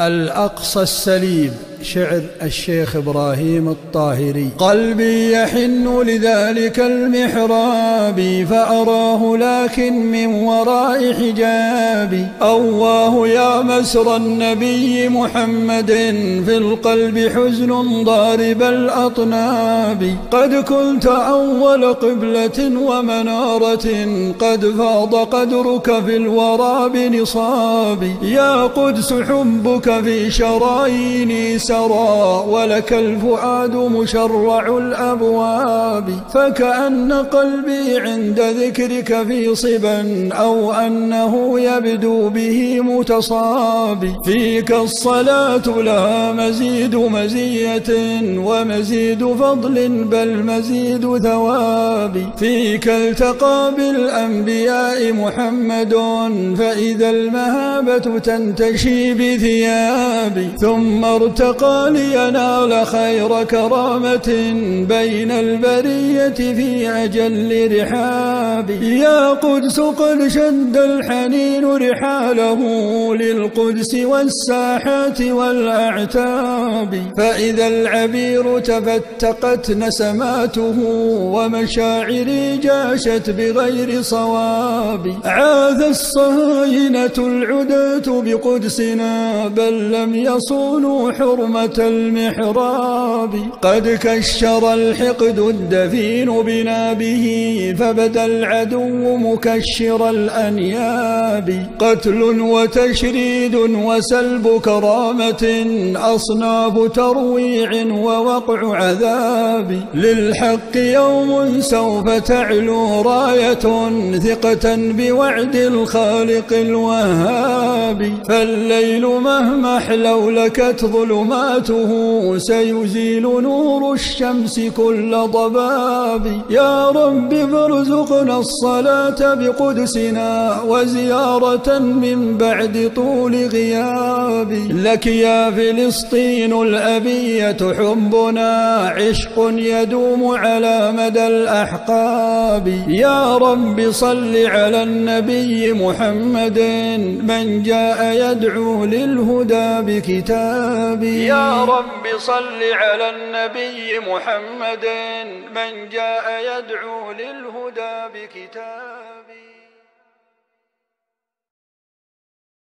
الأقصى السليم شعر الشيخ إبراهيم الطاهري. قلبي يحن لذلك المحراب فأراه لكن من وراء حجابي. أواه يا مسر النبي محمد في القلب حزن ضارب الأطناب. قد كنت أول قبلة ومنارة قد فاض قدرك في الورى بنصاب يا قدس حبك في شراييني سرى ولك الفؤاد مشرع الأبواب فكأن قلبي عند ذكرك في صبا أو أنه يبدو به متصاب. فيك الصلاة لا مزيد مزية ومزيد فضل بل مزيد ثواب. فيك التقى بالأنبياء محمد فإذا المهابة تنتشي بثيابي ثم ارتقى قال ينال خير كرامة بين البرية في أجل رحاب يا قدس قد شد الحنين رحاله للقدس والساحات والأعتاب. فإذا العبير تفتقت نسماته ومشاعري جاشت بغير صواب. عاذ الصهاينة العداة بقدسنا بل لم يصونوا حرمة المحراب قد كشر الحقد الدفين بنا به فبدا العدو مكشر الأنياب. قتل وتشريد وسلب كرامة أصناف ترويع ووقع عذاب. للحق يوم سوف تعلو راية ثقة بوعد الخالق الوهاب. فالليل مهما حلولكت ظلمات ظلماته سيزيل نور الشمس كل ضباب. يا رب فارزقنا الصلاة بقدسنا وزيارة من بعد طول غياب. لك يا فلسطين الأبية حبنا عشق يدوم على مدى الأحقاب. يا رب صل على النبي محمد من جاء يدعو للهدى بكتابي. يا رب صل على النبي محمد. من جاء يدعو للهدى بكتاب